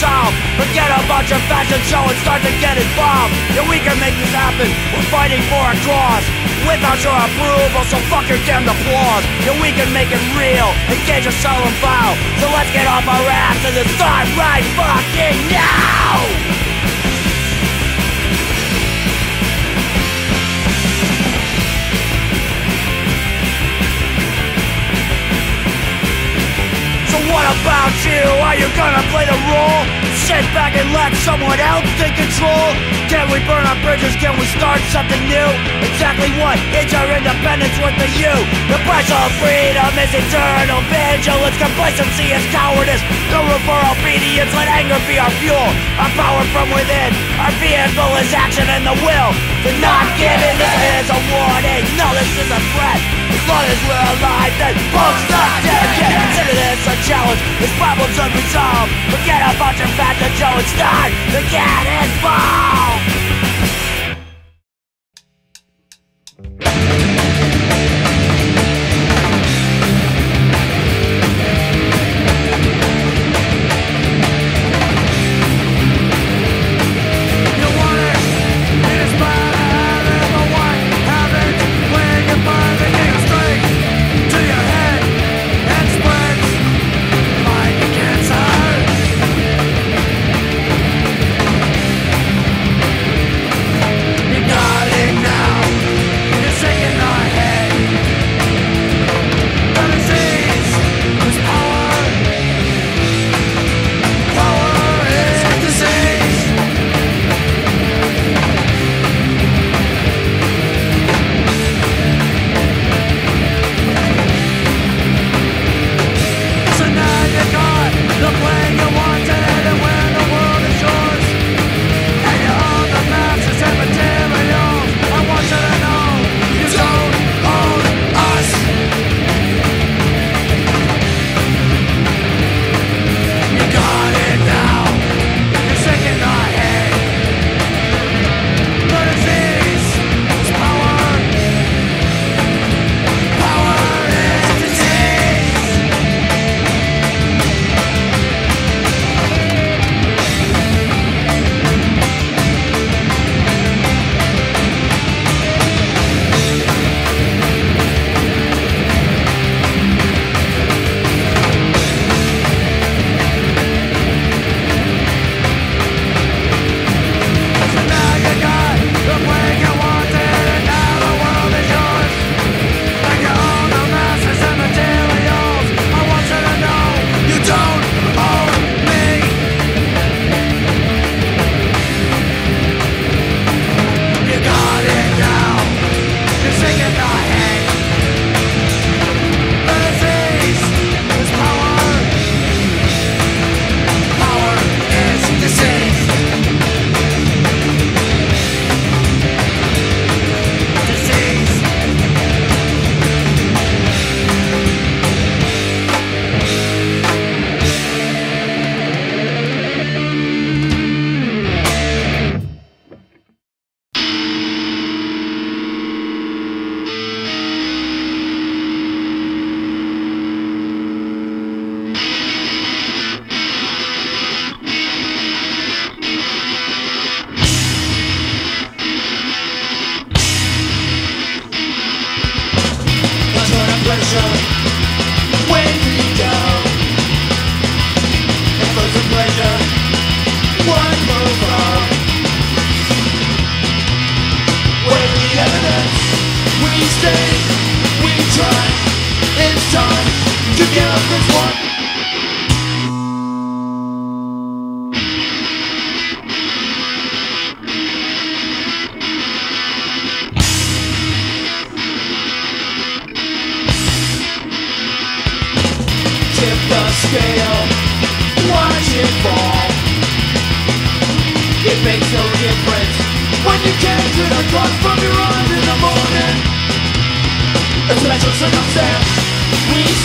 solved Forget about your fashion show and start to get involved. Yeah, we can make this happen, we're fighting for a cause. Without your approval, so fuck your damn applause. Yeah, we can make it real, engage a solemn vow So let's get off our ass and start right fucking now. What about you? Are you gonna play the role? Sit back and let someone else take control? Can we burn our bridges? Can we start something new? Exactly what is our independence worth to you? The price of freedom is eternal vigilance Complacency is cowardice No room for obedience Let anger be our fuel Our power from within Our vehicle is action and the will To not give in This is a warning No, this is a threat might as we're alive, then. Folks not dead yet Consider this a challenge. This problem's unresolved. Forget about your fat and Joe It's time to get involved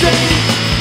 say,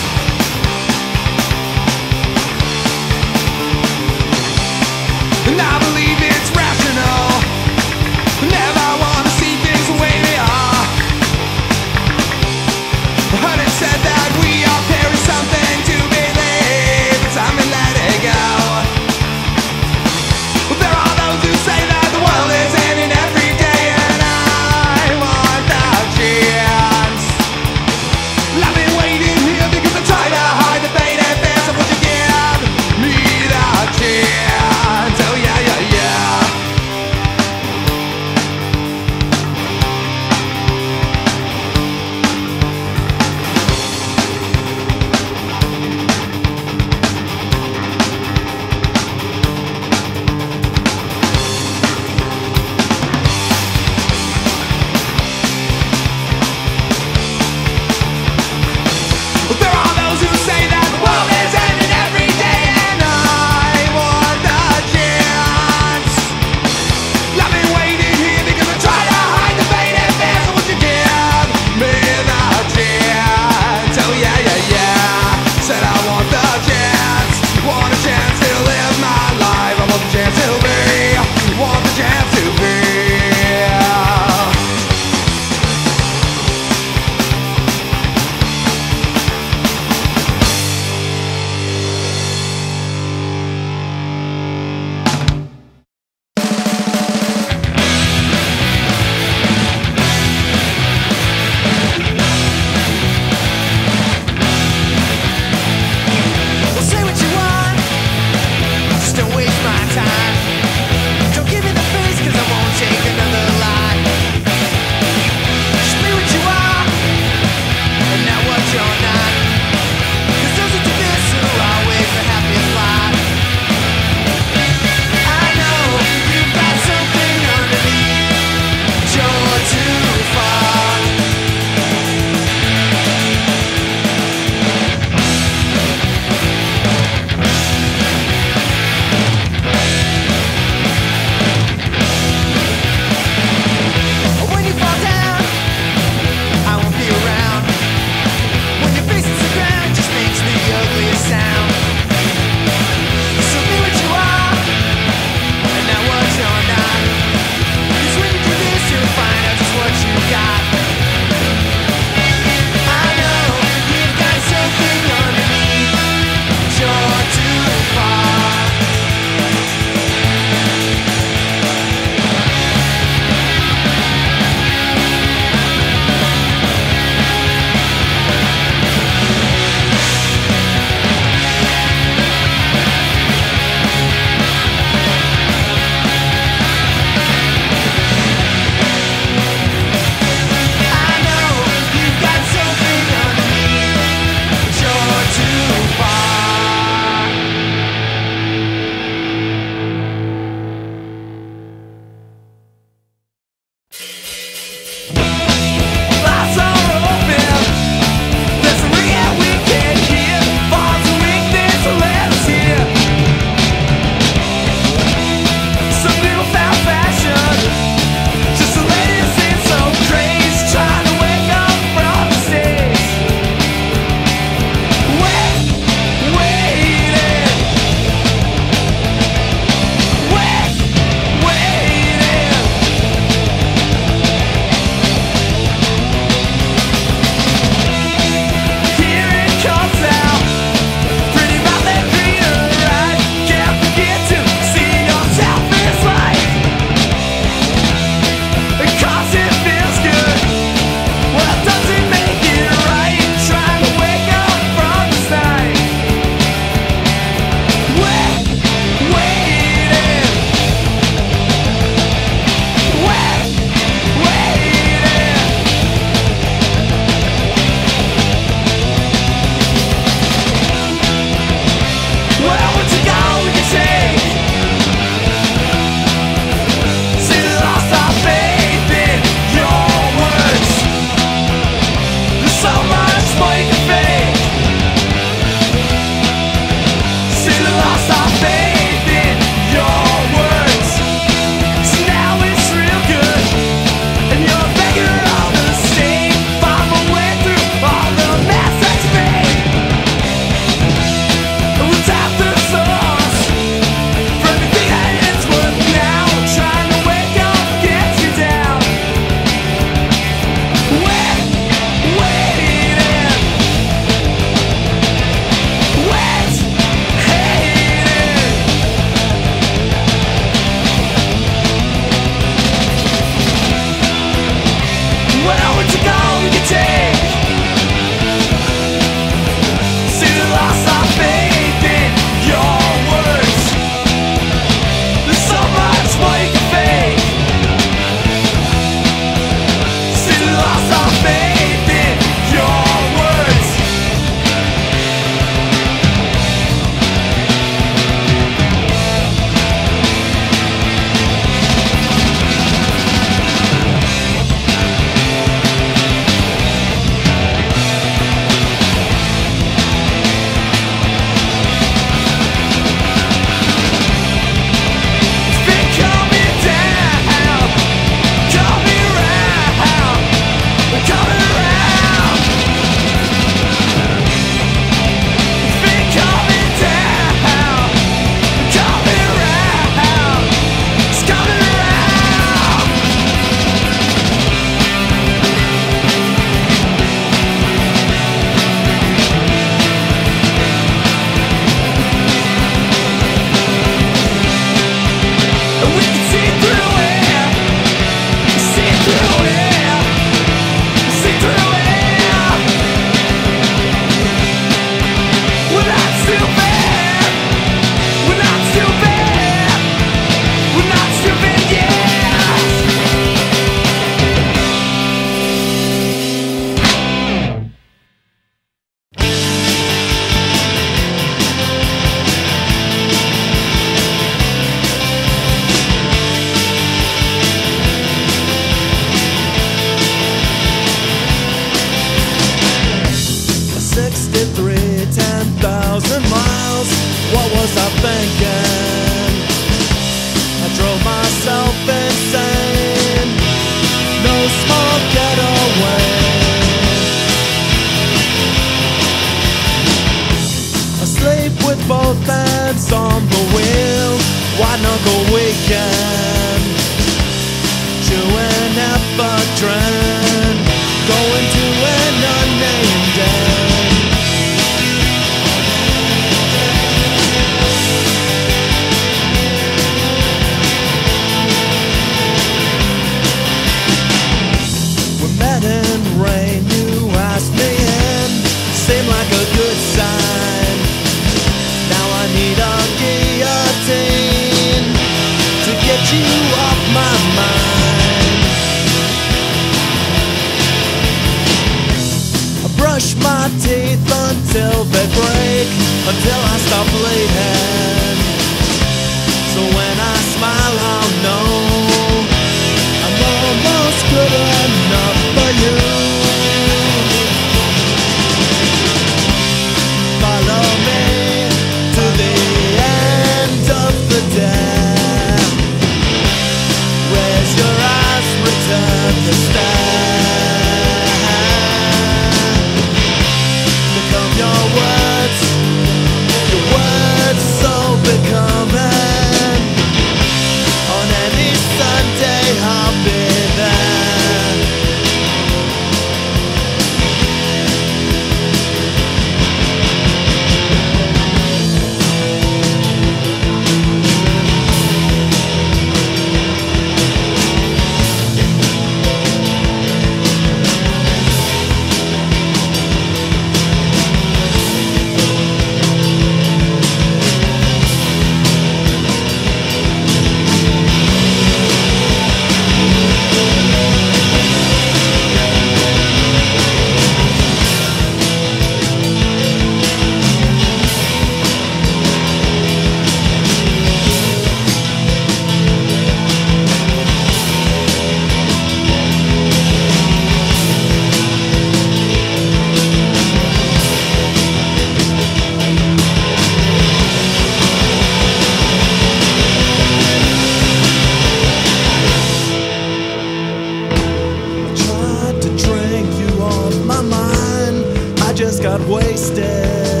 just got wasted.